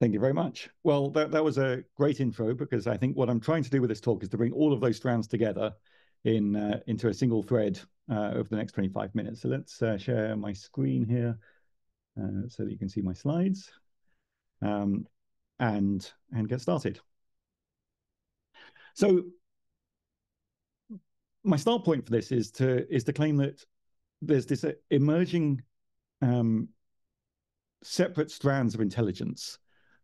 Thank you very much. Well, that, that was a great intro because I think what I'm trying to do with this talk is to bring all of those strands together in uh, into a single thread uh, over the next 25 minutes. So let's uh, share my screen here uh, so that you can see my slides um, and, and get started. So my start point for this is to is to claim that there's this emerging um, separate strands of intelligence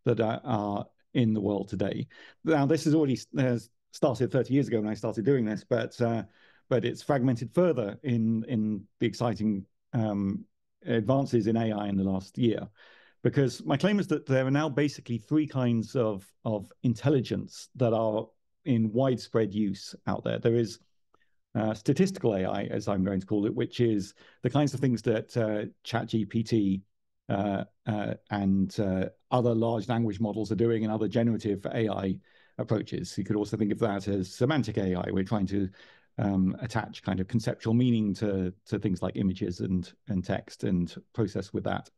that are, are, in the world today. Now, this has already uh, started 30 years ago when I started doing this, but uh, but it's fragmented further in in the exciting um, advances in AI in the last year. Because my claim is that there are now basically three kinds of of intelligence that are in widespread use out there. There is uh, statistical AI, as I'm going to call it, which is the kinds of things that uh, ChatGPT uh, uh, and uh, other large language models are doing and other generative AI approaches. You could also think of that as semantic AI. We're trying to um, attach kind of conceptual meaning to to things like images and and text and process with that.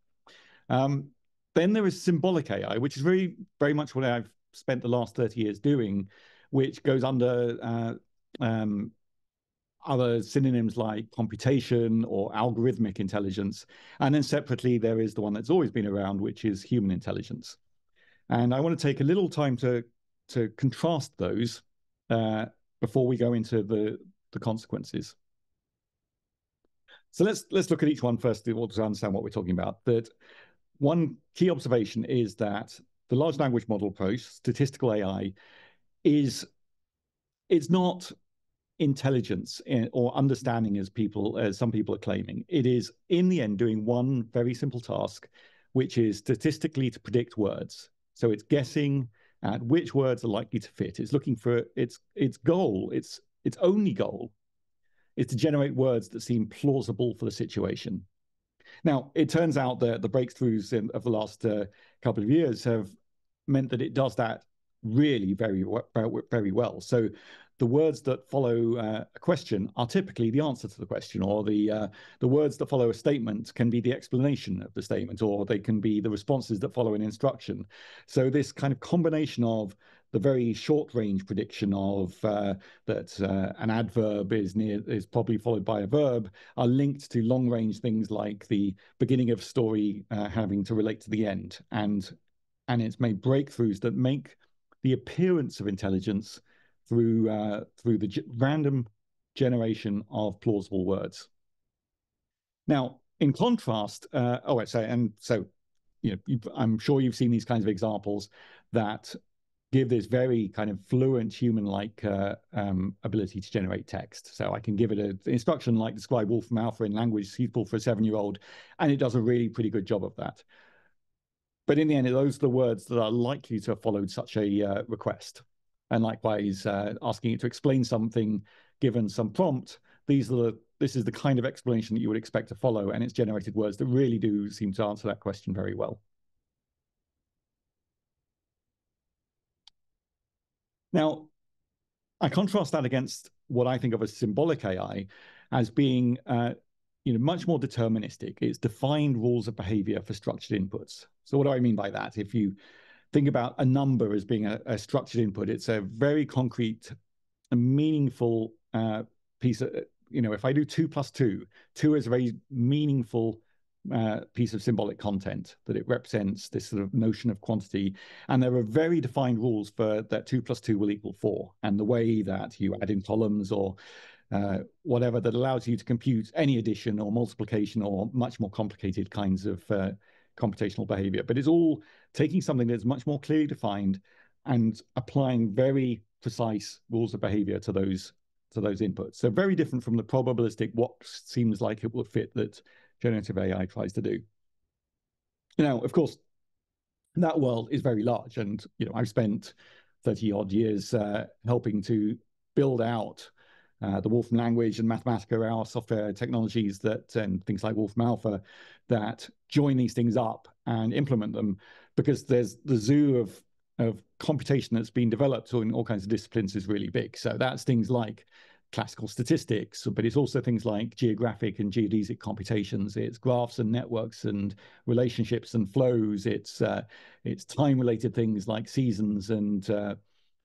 Um, then there is symbolic AI, which is very very much what I've spent the last 30 years doing, which goes under uh, um, other synonyms like computation or algorithmic intelligence. And then separately, there is the one that's always been around, which is human intelligence. And I want to take a little time to, to contrast those uh, before we go into the, the consequences. So let's let's look at each one first to understand what we're talking about. That one key observation is that the large language model approach, statistical AI, is it's not intelligence in, or understanding as people as some people are claiming. It is in the end doing one very simple task, which is statistically to predict words. So it's guessing at which words are likely to fit. It's looking for its its goal, its its only goal is to generate words that seem plausible for the situation. Now, it turns out that the breakthroughs in, of the last uh, couple of years have meant that it does that really very very well. So the words that follow uh, a question are typically the answer to the question, or the uh, the words that follow a statement can be the explanation of the statement, or they can be the responses that follow an instruction. So this kind of combination of the very short range prediction of uh, that uh, an adverb is near is probably followed by a verb are linked to long range things like the beginning of story uh, having to relate to the end, and and it's made breakthroughs that make the appearance of intelligence through uh, through the random generation of plausible words. Now, in contrast, uh, oh, so and so, you know, I'm sure you've seen these kinds of examples that give this very kind of fluent human-like uh, um, ability to generate text. So I can give it an instruction like describe Wolfram Alpha in language suitable for a seven-year-old, and it does a really pretty good job of that. But in the end, those are the words that are likely to have followed such a uh, request and likewise uh, asking it to explain something given some prompt. These are the this is the kind of explanation that you would expect to follow, and it's generated words that really do seem to answer that question very well. Now, I contrast that against what I think of as symbolic AI as being uh, you know, much more deterministic. It's defined rules of behavior for structured inputs. So what do I mean by that? If you think about a number as being a, a structured input. It's a very concrete, a meaningful uh, piece of, you know, if I do two plus two, two is a very meaningful uh, piece of symbolic content that it represents this sort of notion of quantity. And there are very defined rules for that two plus two will equal four and the way that you add in columns or uh, whatever that allows you to compute any addition or multiplication or much more complicated kinds of uh, computational behavior, but it's all taking something that's much more clearly defined and applying very precise rules of behavior to those to those inputs. So very different from the probabilistic what seems like it will fit that generative AI tries to do. Now, of course, that world is very large, and you know I've spent thirty odd years uh, helping to build out uh, the Wolfram language and Mathematica, our software technologies that and things like Wolfram Alpha that join these things up and implement them because there's the zoo of of computation that's been developed in all kinds of disciplines is really big. So that's things like classical statistics, but it's also things like geographic and geodesic computations. It's graphs and networks and relationships and flows. It's uh, it's time-related things like seasons and uh,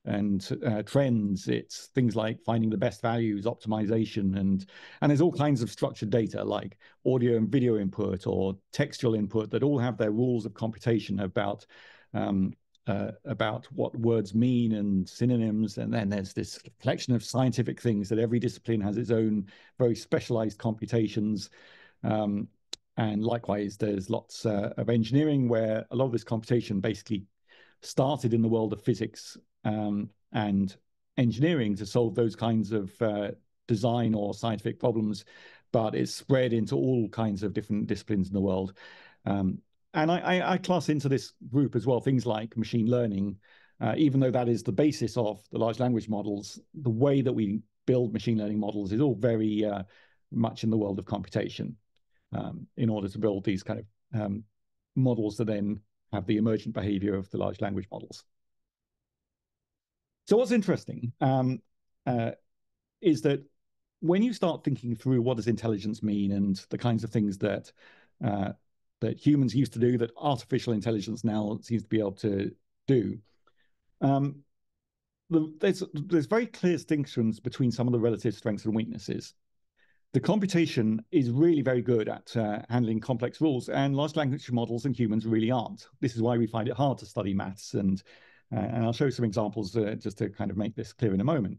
and uh, trends. It's things like finding the best values, optimization, and and there's all kinds of structured data like audio and video input or textual input that all have their rules of computation about um, uh, about what words mean and synonyms. And then there's this collection of scientific things that every discipline has its own very specialized computations. Um, and likewise, there's lots uh, of engineering where a lot of this computation basically started in the world of physics um, and engineering to solve those kinds of uh, design or scientific problems, but it's spread into all kinds of different disciplines in the world. Um, and I, I, I, class into this group as well things like machine learning, uh, even though that is the basis of the large language models. The way that we build machine learning models is all very uh, much in the world of computation um, in order to build these kind of um, models that then have the emergent behavior of the large language models. So what's interesting um, uh, is that when you start thinking through what does intelligence mean and the kinds of things that uh, that humans used to do that artificial intelligence now seems to be able to do. Um, the, there's there's very clear distinctions between some of the relative strengths and weaknesses. The computation is really very good at uh, handling complex rules, and large language models and humans really aren't. This is why we find it hard to study maths, and and I'll show some examples uh, just to kind of make this clear in a moment.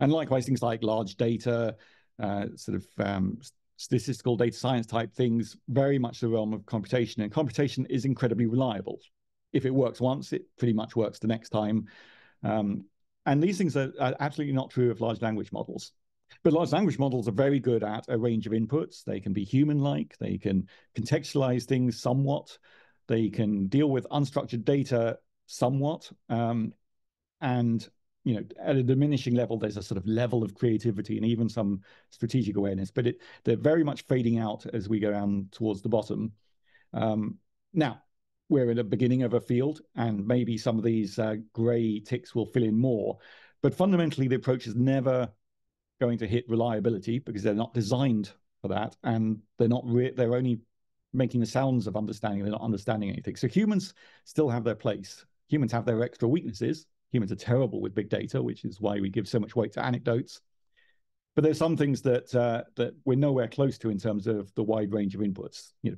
And likewise, things like large data, uh, sort of um, statistical data science type things, very much the realm of computation. And computation is incredibly reliable. If it works once, it pretty much works the next time. Um, and these things are, are, absolutely not true of large language models. But large language models are very good at a range of inputs. They can be human-like. They can contextualize things somewhat. They can deal with unstructured data somewhat. Um, and you know, at a diminishing level, there's a sort of level of creativity and even some strategic awareness, but it, they're very much fading out as we go down towards the bottom. Um, now, we're in the beginning of a field, and maybe some of these uh, gray ticks will fill in more. But fundamentally, the approach is never going to hit reliability because they're not designed for that, and they're not. they're only making the sounds of understanding. They're not understanding anything. So humans still have their place. Humans have their extra weaknesses, humans are terrible with big data, which is why we give so much weight to anecdotes. But there's some things that uh, that we're nowhere close to in terms of the wide range of inputs. You know,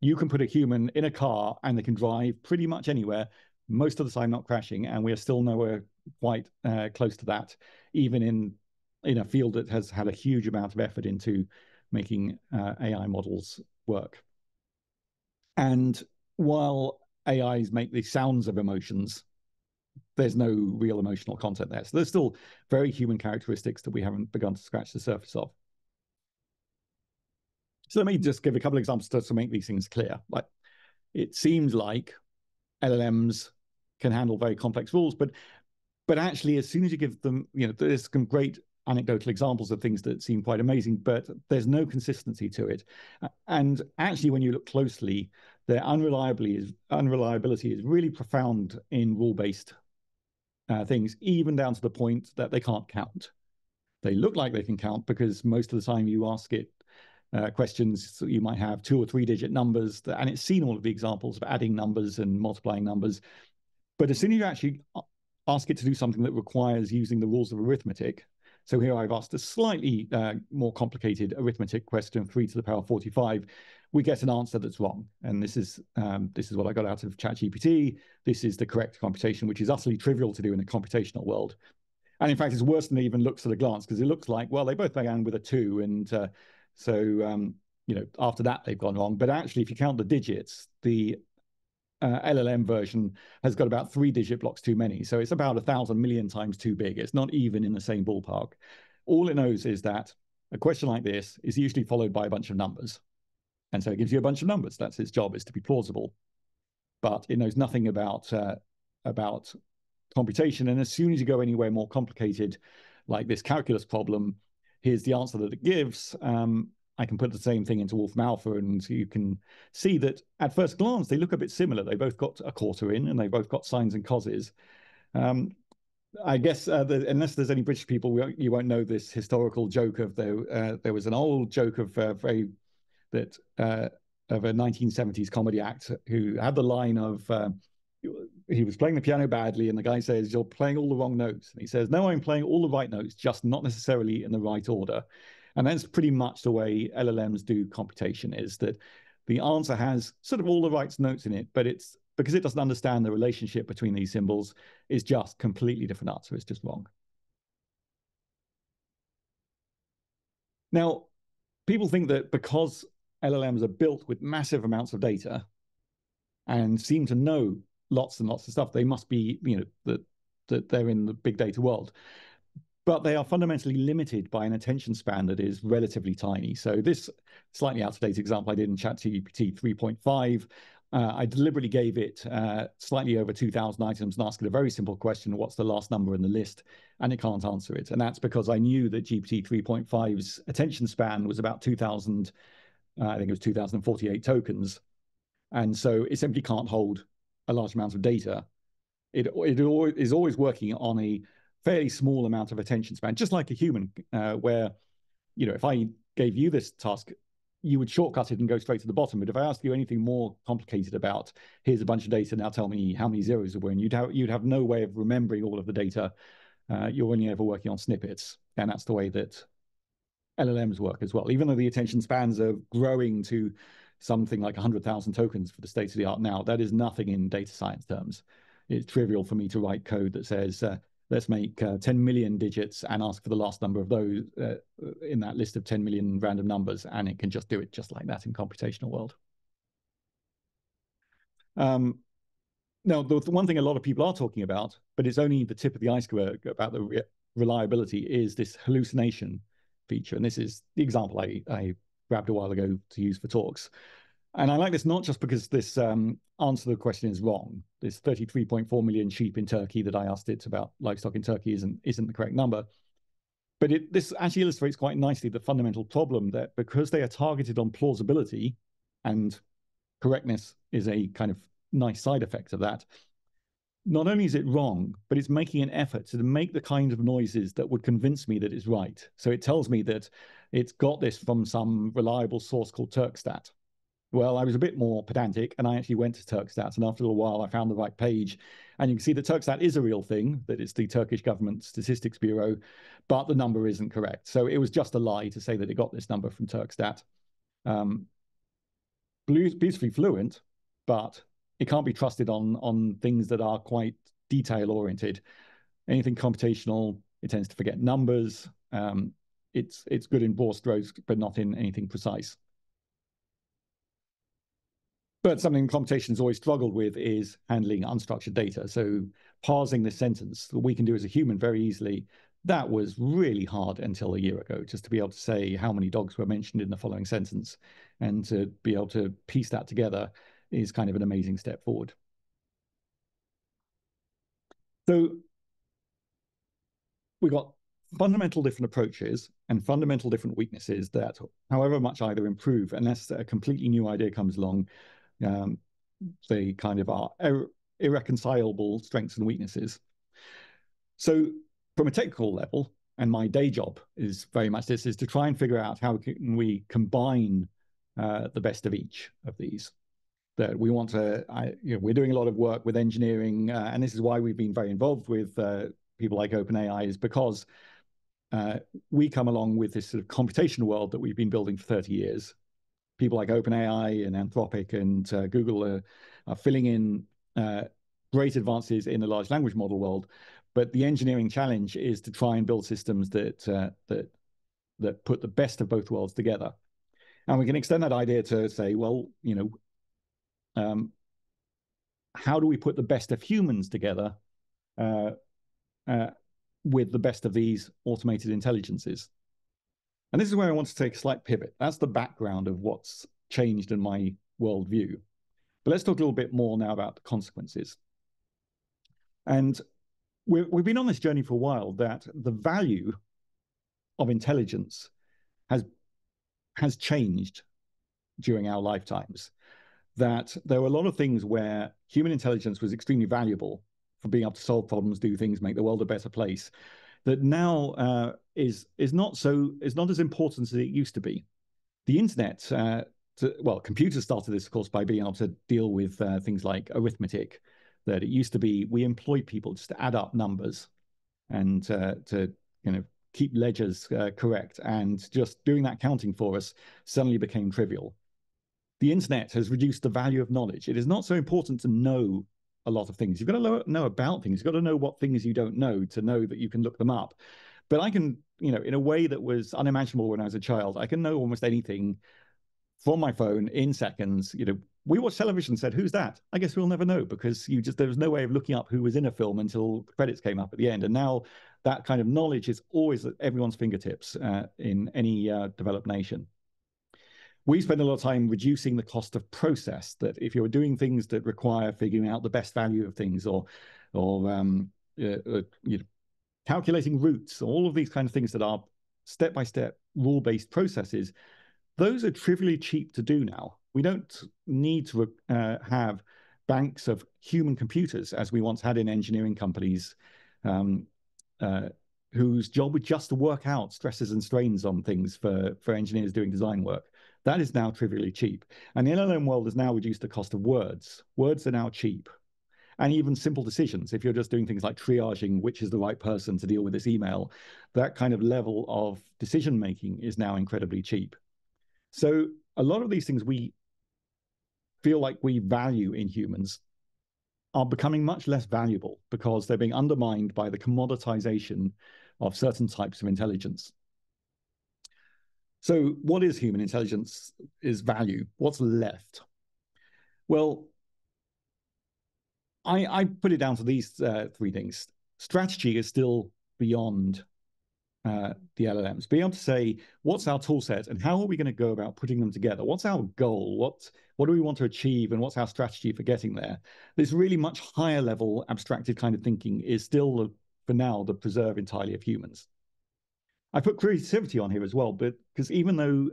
you can put a human in a car and they can drive pretty much anywhere, most of the time not crashing, and we are still nowhere quite uh, close to that, even in in a field that has had a huge amount of effort into making uh, AI models work. And while AIs make the sounds of emotions, there's no real emotional content there. So there's still very human characteristics that we haven't begun to scratch the surface of. So let me just give a couple of examples to, to make these things clear. Like it seems like LLMs can handle very complex rules, but but actually, as soon as you give them, you know, there's some great anecdotal examples of things that seem quite amazing, but there's no consistency to it. And actually, when you look closely, their unreliability is unreliability is really profound in rule-based uh, things, even down to the point that they can't count. They look like they can count because most of the time you ask it uh, questions, so you might have two or three digit numbers, that, and it's seen all of the examples of adding numbers and multiplying numbers. But as soon as you actually ask it to do something that requires using the rules of arithmetic, so here I've asked a slightly uh, more complicated arithmetic question, 3 to the power 45. We get an answer that's wrong. And this is um, this is what I got out of ChatGPT. This is the correct computation, which is utterly trivial to do in a computational world. And in fact, it's worse than it even looks at a glance because it looks like, well, they both began with a 2. And uh, so, um, you know, after that, they've gone wrong. But actually, if you count the digits, the uh, LLM version has got about three digit blocks too many. So it's about a thousand million times too big. It's not even in the same ballpark. All it knows is that a question like this is usually followed by a bunch of numbers. And so it gives you a bunch of numbers. That's its job is to be plausible. But it knows nothing about uh, about computation. And as soon as you go anywhere more complicated, like this calculus problem, here's the answer that it gives. Um, I can put the same thing into Wolfram Alpha, and you can see that at first glance they look a bit similar. They both got a quarter in, and they both got sines and causes. Um, I guess uh, the, unless there's any British people, you won't know this historical joke of there. Uh, there was an old joke of uh, very that uh, of a 1970s comedy act who had the line of uh, he was playing the piano badly, and the guy says, "You're playing all the wrong notes." And he says, "No, I'm playing all the right notes, just not necessarily in the right order." And that's pretty much the way LLMs do computation. Is that the answer has sort of all the right notes in it, but it's because it doesn't understand the relationship between these symbols, is just completely different answer. It's just wrong. Now, people think that because LLMs are built with massive amounts of data and seem to know lots and lots of stuff, they must be, you know, that that they're in the big data world. But they are fundamentally limited by an attention span that is relatively tiny. So this slightly out of date example I did in ChatGPT 3.5 uh, I deliberately gave it uh, slightly over 2,000 items and asked it a very simple question, what's the last number in the list? And it can't answer it. And that's because I knew that GPT 3.5's attention span was about 2,000, uh, I think it was 2,048 tokens. And so it simply can't hold a large amount of data. It, it is always working on a fairly small amount of attention span, just like a human, uh, where, you know, if I gave you this task you would shortcut it and go straight to the bottom. But if I ask you anything more complicated about here's a bunch of data, now tell me how many zeros there were, and you'd have you'd have no way of remembering all of the data. Uh, you're only ever working on snippets, and that's the way that LLMs work as well. Even though the attention spans are growing to something like 100,000 tokens for the state of the art now, that is nothing in data science terms. It's trivial for me to write code that says uh, let's make uh, 10 million digits and ask for the last number of those uh, in that list of 10 million random numbers, and it can just do it just like that in computational world. Um, now, the, the, one thing a lot of people are talking about, but it's only the tip of the iceberg about the re reliability, is this hallucination feature. And this is the example I, I grabbed a while ago to use for talks. And I like this not just because this um, answer to the question is wrong. This 33.4 million sheep in Turkey that I asked it about livestock in Turkey isn't isn't the correct number. But it, this actually illustrates quite nicely the fundamental problem that because they are targeted on plausibility, and correctness is a kind of nice side effect of that. Not only is it wrong, but it's making an effort to make the kind of noises that would convince me that it's right. So it tells me that it's got this from some reliable source called Turkstat well, I was a bit more pedantic and I actually went to Turkstat. And after a little while, I found the right page. And you can see that Turkstat is a real thing, that it's the Turkish government statistics bureau, but the number isn't correct. So it was just a lie to say that it got this number from Turkstat. Um, beautifully fluent, but it can't be trusted on, on things that are quite detail oriented. Anything computational, it tends to forget numbers. Um, it's, it's good in broad strokes, but not in anything precise. But something computation has always struggled with is handling unstructured data. So parsing the sentence that we can do as a human very easily, that was really hard until a year ago, just to be able to say how many dogs were mentioned in the following sentence and to be able to piece that together is kind of an amazing step forward. So we've got fundamental different approaches and fundamental different weaknesses that however much either improve unless a completely new idea comes along um, they kind of are ir irreconcilable strengths and weaknesses. So from a technical level, and my day job is very much this, is to try and figure out how can we combine uh, the best of each of these. That we want to, I, you know, we're doing a lot of work with engineering, uh, and this is why we've been very involved with uh, people like OpenAI, is because uh, we come along with this sort of computational world that we've been building for 30 years, people like OpenAI and Anthropic and uh, Google are, are, filling in uh, great advances in the large language model world. But the engineering challenge is to try and build systems that uh, that that put the best of both worlds together. And we can extend that idea to say, well, you know, um, how do we put the best of humans together uh, uh, with the best of these automated intelligences? And this is where I want to take a slight pivot. That's the background of what's changed in my worldview. But let's talk a little bit more now about the consequences. And we have been on this journey for a while that the value of intelligence has, has changed during our lifetimes. That there were a lot of things where human intelligence was extremely valuable for being able to solve problems, do things, make the world a better place, that now uh, is is not so is not as important as it used to be. The internet, uh, to, well, computers started this, of course, by being able to deal with uh, things like arithmetic. That it used to be we employed people just to add up numbers and uh, to you know keep ledgers uh, correct, and just doing that counting for us suddenly became trivial. The internet has reduced the value of knowledge. It is not so important to know a lot of things. You've got to know about things. You've got to know what things you don't know to know that you can look them up. But I can, you know, in a way that was unimaginable when I was a child, I can know almost anything from my phone in seconds. You know, we watched television said, Who's that? I guess we'll never know because you just there was no way of looking up who was in a film until credits came up at the end. And now that kind of knowledge is always at everyone's fingertips uh, in any uh, developed nation we spend a lot of time reducing the cost of process that if you're doing things that require figuring out the best value of things or or um, uh, uh, you know, calculating routes all of these kind of things that are step-by-step rule-based processes those are trivially cheap to do now we don't need to uh, have banks of human computers as we once had in engineering companies um, uh, whose job was just to work out stresses and strains on things for, for engineers doing design work. That is now trivially cheap. And the LLM world has now reduced the cost of words. Words are now cheap. And even simple decisions, if you're just doing things like triaging which is the right person to deal with this email, that kind of level of decision making is now incredibly cheap. So a lot of these things we feel like we value in humans are becoming much less valuable because they're being undermined by the commoditization of certain types of intelligence. So, what is human intelligence? Is value? What's left? Well, I, I put it down to these uh, three things. Strategy is still beyond uh, the LLMs. Being able to say, what's our tool set and how are we going to go about putting them together? What's our goal? What, what do we want to achieve? And what's our strategy for getting there? This really much higher level abstracted kind of thinking is still, for now, the preserve entirely of humans. I put creativity on here as well, but because even though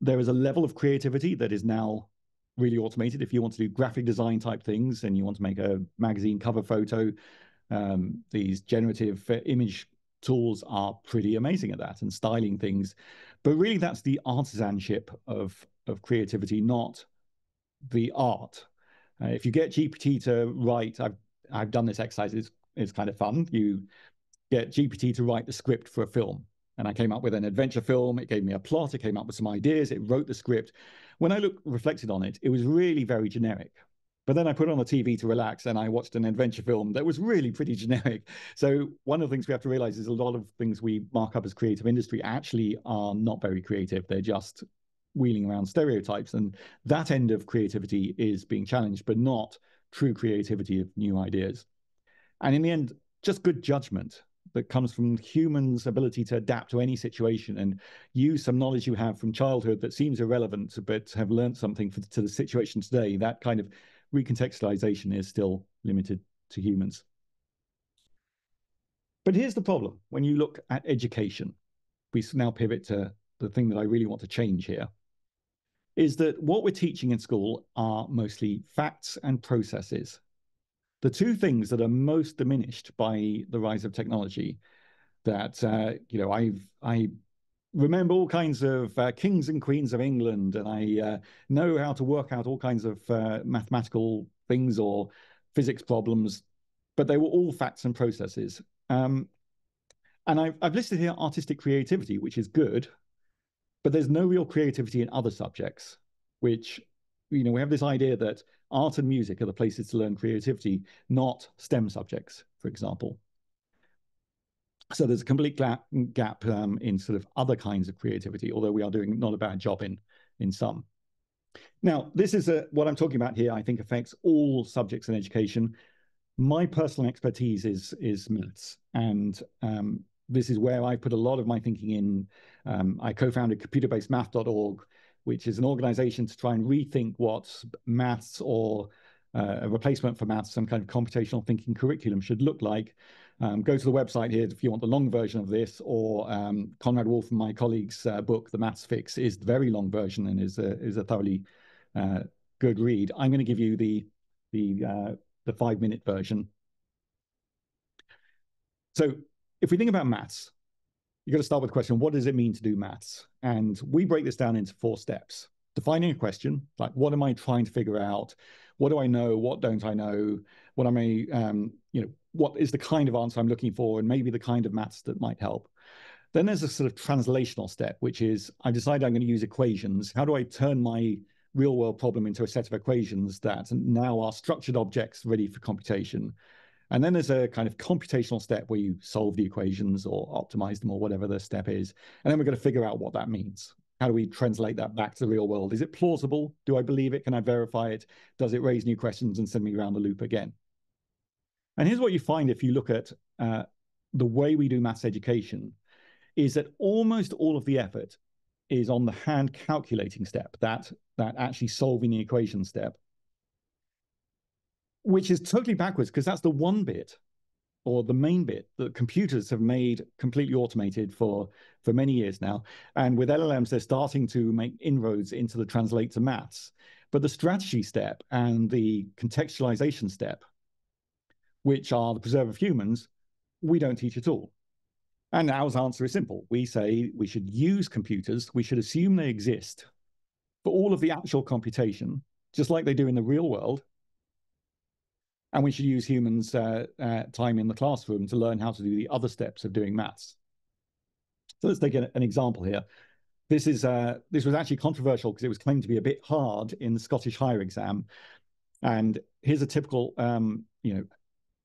there is a level of creativity that is now really automated, if you want to do graphic design type things and you want to make a magazine cover photo, um, these generative image tools are pretty amazing at that and styling things. But really, that's the artisanship of of creativity, not the art. Uh, if you get GPT to write, I've I've done this exercise. It's it's kind of fun. You get GPT to write the script for a film. And I came up with an adventure film. It gave me a plot. It came up with some ideas. It wrote the script. When I looked reflected on it, it was really very generic. But then I put on the TV to relax and I watched an adventure film that was really pretty generic. So one of the things we have to realize is a lot of things we mark up as creative industry actually are not very creative. They're just wheeling around stereotypes. And that end of creativity is being challenged, but not true creativity of new ideas. And in the end, just good judgment that comes from humans' ability to adapt to any situation and use some knowledge you have from childhood that seems irrelevant, but have learned something for, to the situation today. That kind of recontextualization is still limited to humans. But here's the problem when you look at education, we now pivot to the thing that I really want to change here is that what we're teaching in school are mostly facts and processes the two things that are most diminished by the rise of technology that uh, you know I've I remember all kinds of uh, kings and queens of England, and I uh, know how to work out all kinds of uh, mathematical things or physics problems, but they were all facts and processes. Um, and I've, I've listed here artistic creativity, which is good, but there's no real creativity in other subjects, which you know we have this idea that art and music are the places to learn creativity, not STEM subjects, for example. So there's a complete gap, gap um, in sort of other kinds of creativity, although we are doing not a bad job in, in some. Now, this is a, what I'm talking about here, I think affects all subjects in education. My personal expertise is, is maths, and um, this is where I put a lot of my thinking in. Um, I co-founded computerbasedmath.org, which is an organization to try and rethink what maths or uh, a replacement for maths, some kind of computational thinking curriculum should look like. Um, go to the website here if you want the long version of this, or um, Conrad Wolfram my colleague's uh, book, The Maths Fix, is the very long version and is a, is a thoroughly uh, good read. I'm going to give you the, the uh, the five minute version. So if we think about maths, you've got to start with the question, what does it mean to do maths? And we break this down into four steps. Defining a question, like what am I trying to figure out? What do I know? What don't I know? What am I, um, you know, what is the kind of answer I'm looking for? And maybe the kind of maths that might help. Then there's a sort of translational step, which is I decide I'm going to use equations. How do I turn my real world problem into a set of equations that now are structured objects ready for computation? And then there's a kind of computational step where you solve the equations or optimize them or whatever the step is. And then we're going to figure out what that means. How do we translate that back to the real world? Is it plausible? Do I believe it? Can I verify it? Does it raise new questions and send me around the loop again? And here's what you find if you look at uh, the way we do maths education is that almost all of the effort is on the hand calculating step, that, that actually solving the equation step which is totally backwards because that's the one bit or the main bit that computers have made completely automated for for many years now. And with llms they're starting to make inroads into the translate to maths. But the strategy step and the contextualization step which are the preserve of humans we don't teach at all. And our answer is simple. We say we should use computers. We should assume they exist for all of the actual computation just like they do in the real world and we should use humans' uh, uh, time in the classroom to learn how to do the other steps of doing maths. So let's take an, an example here. This is uh, this was actually controversial because it was claimed to be a bit hard in the Scottish higher exam. And here's a typical, um, you know,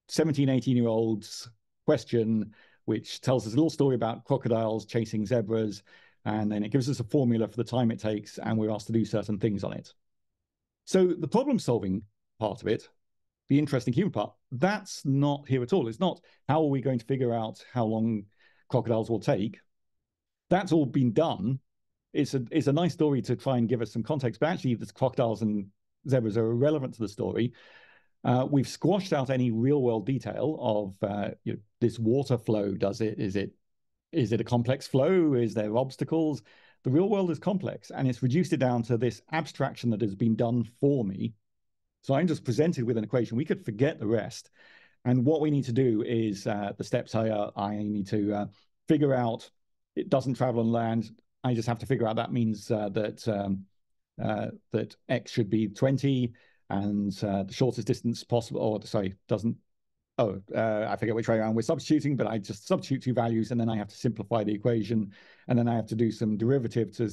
17, 18 year olds question, which tells us a little story about crocodiles chasing zebras. And then it gives us a formula for the time it takes, and we're asked to do certain things on it. So the problem solving part of it the interesting human part, that's not here at all. It's not how are we going to figure out how long crocodiles will take. That's all been done. It's a it's a nice story to try and give us some context, but actually, the crocodiles and zebras are irrelevant to the story. Uh, we've squashed out any real world detail of uh, you know, this water flow. Does it? Is it? Is it a complex flow? Is there obstacles? The real world is complex, and it's reduced it down to this abstraction that has been done for me so I'm just presented with an equation. We could forget the rest. And what we need to do is uh, the steps I, uh, I need to uh, figure out it doesn't travel on land. I just have to figure out that means uh, that um, uh, that x should be 20 and uh, the shortest distance possible, or sorry, doesn't, oh, I forget which way around we're substituting, but I just substitute two values and then I have to simplify the equation. And then I have to do some derivative to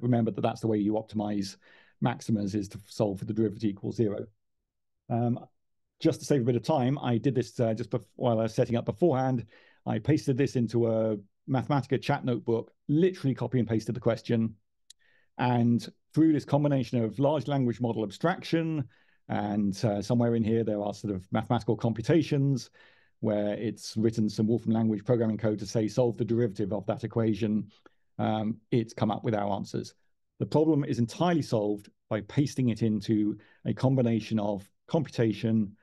remember that that's the way you optimize maximas is to solve for the derivative equals zero. Um, just to save a bit of time, I did this uh, just while I was setting up beforehand. I pasted this into a Mathematica chat notebook, literally copy and pasted the question. And through this combination of large language model abstraction, and uh, somewhere in here, there are sort of mathematical computations where it's written some Wolfram language programming code to say solve the derivative of that equation. Um, it's come up with our answers. The problem is entirely solved by pasting it into a combination of computation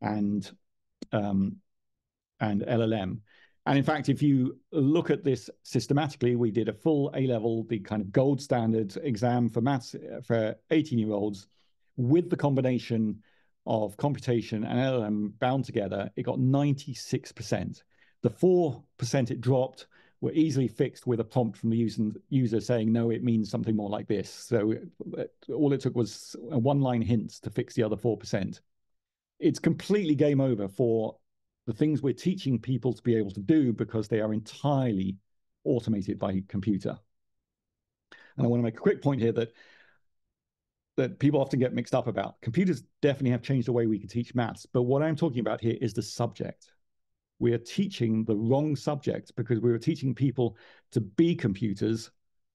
and um, and LLM. And in fact, if you look at this systematically, we did a full A level, the kind of gold standard exam for maths uh, for 18 year olds with the combination of computation and LLM bound together. It got 96%. The 4% it dropped were easily fixed with a prompt from the user, user saying, no, it means something more like this. So it, all it took was a one line hint to fix the other 4%. It's completely game over for the things we're teaching people to be able to do because they are entirely automated by computer. And I want to make a quick point here that that people often get mixed up about. Computers definitely have changed the way we can teach maths, but what I'm talking about here is the subject we are teaching the wrong subject because we were teaching people to be computers,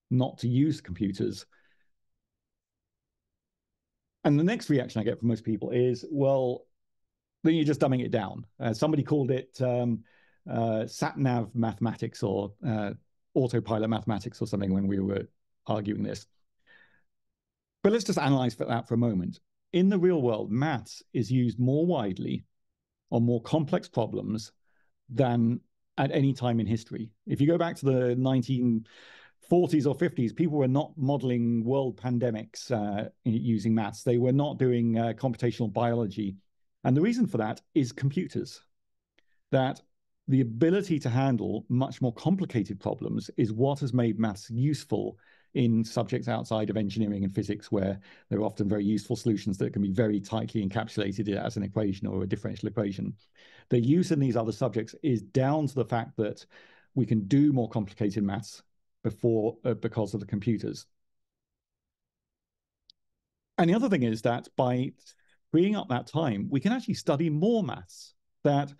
not to use computers. And the next reaction I get from most people is, well, then you're just dumbing it down. Uh, somebody called it um, uh, mathematics or uh, autopilot mathematics or something when we were arguing this. But let's just analyze for that for a moment. In the real world, maths is used more widely on more complex problems than at any time in history. If you go back to the 1940s or 50s, people were not modeling world pandemics uh, using maths. They were not doing uh, computational biology. And the reason for that is computers. That the ability to handle much more complicated problems is what has made maths useful in subjects outside of engineering and physics, where there are often very useful solutions that can be very tightly encapsulated as an equation or a differential equation. The use in these other subjects is down to the fact that we can do more complicated maths before uh, because of the computers. And the other thing is that by freeing up that time, we can actually study more maths. That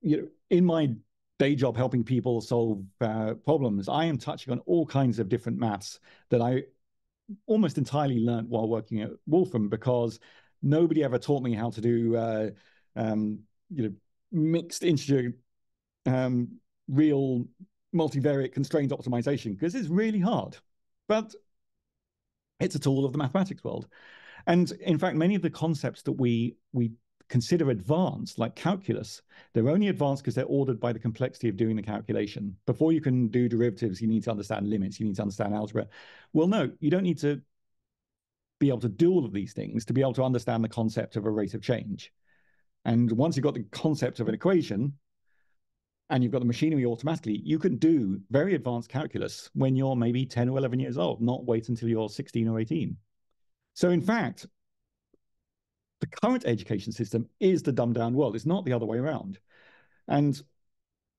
you know, in my day job helping people solve uh, problems, I am touching on all kinds of different maths that I almost entirely learned while working at Wolfram because nobody ever taught me how to do uh, um, you know mixed integer um, real multivariate constraint optimization because it's really hard. But it's a tool of the mathematics world. And in fact, many of the concepts that we we consider advanced, like calculus, they're only advanced because they're ordered by the complexity of doing the calculation. Before you can do derivatives, you need to understand limits, you need to understand algebra. Well, no, you don't need to be able to do all of these things to be able to understand the concept of a rate of change. And once you've got the concept of an equation, and you've got the machinery automatically, you can do very advanced calculus when you're maybe 10 or 11 years old, not wait until you're 16 or 18. So in fact, the current education system is the dumbed down world. It's not the other way around. And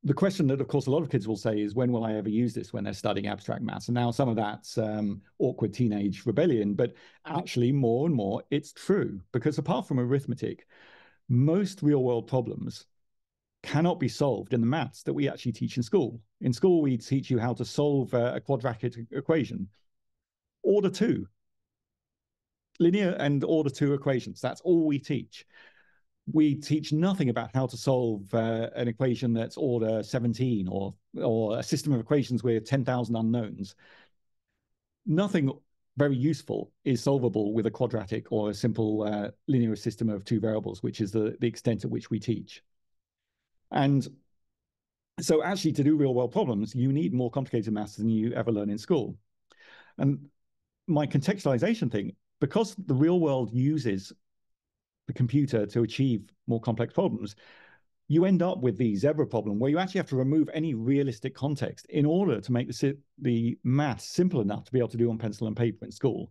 the question that, of course, a lot of kids will say is, when will I ever use this when they're studying abstract maths? And now some of that's um, awkward teenage rebellion, but actually more and more it's true because apart from arithmetic, most real world problems cannot be solved in the maths that we actually teach in school. In school, we teach you how to solve a, quadratic equation. Order two, linear and order two equations. That's all we teach. We teach nothing about how to solve uh, an equation that's order 17 or, or a system of equations with 10,000 unknowns. Nothing very useful is solvable with a quadratic or a simple uh, linear system of two variables, which is the, the extent at which we teach. And so actually to do real world problems, you need more complicated maths than you ever learn in school. And my contextualization thing, because the real world uses the computer to achieve more complex problems, you end up with the zebra problem where you actually have to remove any realistic context in order to make the, the math simple enough to be able to do on pencil and paper in school.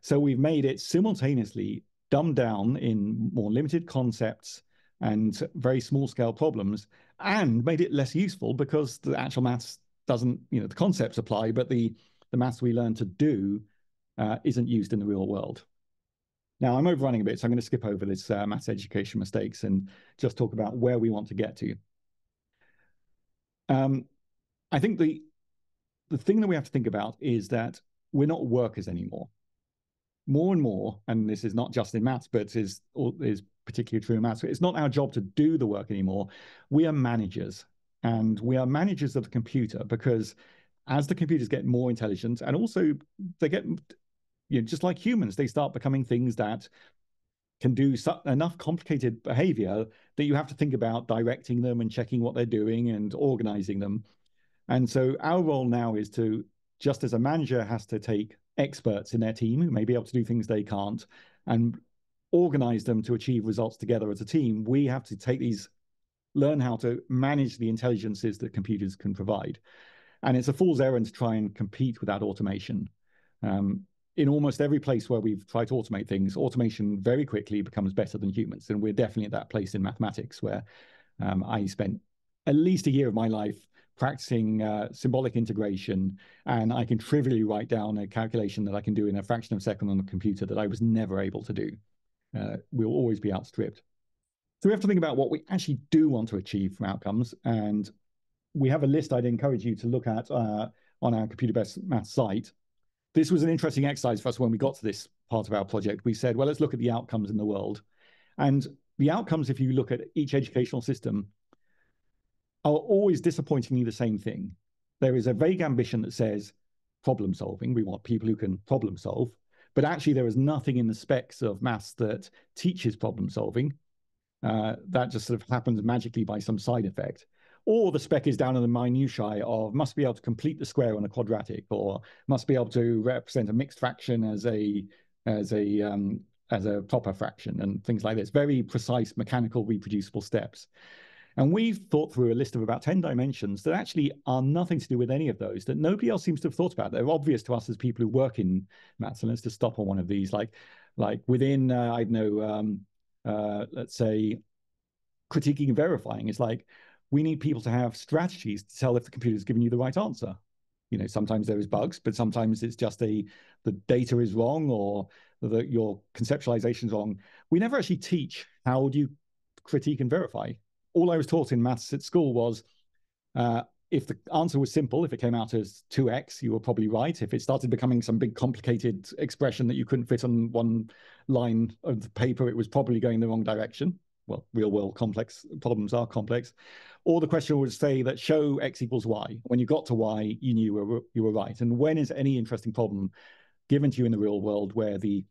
So we've made it simultaneously dumbed down in more limited concepts and very small scale problems and made it less useful because the actual maths doesn't, you know, the concepts apply, but the, the maths we learn to do uh, isn't used in the real world. Now, I'm overrunning a bit, so I'm going to skip over this uh, maths education mistakes and just talk about where we want to get to. Um, I think the the thing that we have to think about is that we're not workers anymore. More and more, and this is not just in maths, but is is particularly true in maths. It's not our job to do the work anymore. We are managers, and we are managers of the computer because as the computers get more intelligent, and also they get, you know, just like humans, they start becoming things that can do enough complicated behavior that you have to think about directing them and checking what they're doing and organizing them. And so our role now is to, just as a manager has to take experts in their team who may be able to do things they can't and organize them to achieve results together as a team, we have to take these, learn how to manage the intelligences that computers can provide. And it's a fool's errand to try and compete without automation. Um, in almost every place where we've tried to automate things, automation very quickly becomes better than humans. And we're definitely at that place in mathematics where um, I spent at least a year of my life practicing uh, symbolic integration, and I can trivially write down a calculation that I can do in a fraction of a second on the computer that I was never able to do uh, we'll always be outstripped. So we have to think about what we actually do want to achieve from outcomes. And we have a list I'd encourage you to look at uh, on our Computer Based Math site. This was an interesting exercise for us when we got to this part of our project. We said, well, let's look at the outcomes in the world. And the outcomes, if you look at each educational system, are always disappointingly the same thing. There is a vague ambition that says problem solving. We want people who can problem solve. But actually, there is nothing in the specs of maths that teaches problem solving. Uh, that just sort of happens magically by some side effect. Or the spec is down in the minutiae of must be able to complete the square on a quadratic, or must be able to represent a mixed fraction as a as a um, as a proper fraction and things like this, very precise mechanical reproducible steps. And we've thought through a list of about 10 dimensions that actually are nothing to do with any of those, that nobody else seems to have thought about. They're obvious to us as people who work in maths. And let's just stop on one of these, like, like within, uh, I don't know, um, uh, let's say, critiquing and verifying is like, we need people to have strategies to tell if the computer is giving you the right answer. You know, sometimes there is bugs, but sometimes it's just a the data is wrong or that your conceptualization is wrong. We never actually teach how do you critique and verify all I was taught in maths at school was uh, if the answer was simple, if it came out as 2x, you were probably right. If it started becoming some big complicated expression that you couldn't fit on one line of the paper, it was probably going the wrong direction. Well, real world complex problems are complex. Or the question would say that show x equals y. When you got to y, you knew you were, you were right. And when is any interesting problem given to you in the real world where the,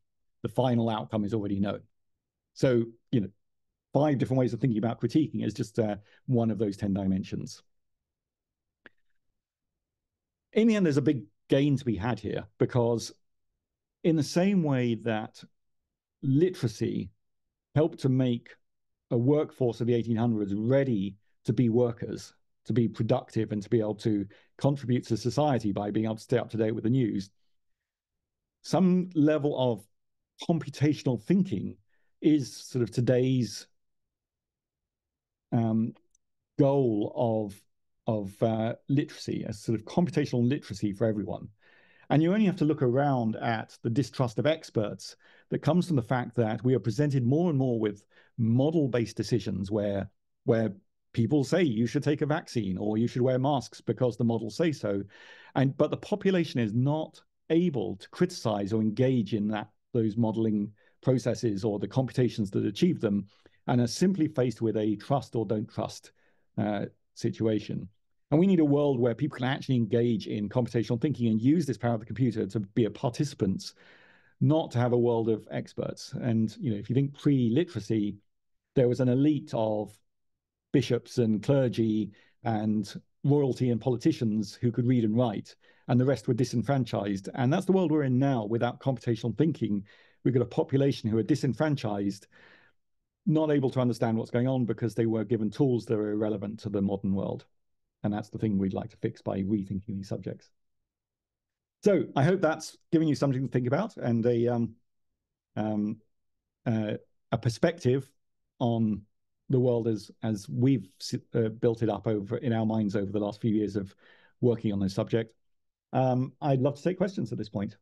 the final outcome is already known? So, you know, five different ways of thinking about critiquing is just uh, one of those 10 dimensions. In the end, there's a big gain to be had here because in the same way that literacy helped to make a workforce of the 1800s ready to be workers, to be productive and to be able to contribute to society by being able to stay up to date with the news, some level of computational thinking is sort of today's um, goal of of uh, literacy, a sort of computational literacy for everyone. And you only have to look around at the distrust of experts that comes from the fact that we are presented more and more with model-based decisions where where people say you should take a vaccine or you should wear masks because the models say so. And but the population is not able to criticize or engage in that those modeling processes or the computations that achieve them and are simply faced with a trust or don't trust uh, situation. And we need a world where people can actually engage in computational thinking and use this power of the computer to be a participants, not to have a world of experts. And you know, if you think pre-literacy, there was an elite of bishops and clergy and royalty and politicians who could read and write, and the rest were disenfranchised. And that's the world we're in now without computational thinking. We've got a population who are disenfranchised not able to understand what's going on because they were given tools that are irrelevant to the modern world. And that's the thing we'd like to fix by rethinking these subjects. So I hope that's giving you something to think about and a um, um, uh, a perspective on the world as as we've uh, built it up over in our minds over the last few years of working on this subject. Um, I'd love to take questions at this point.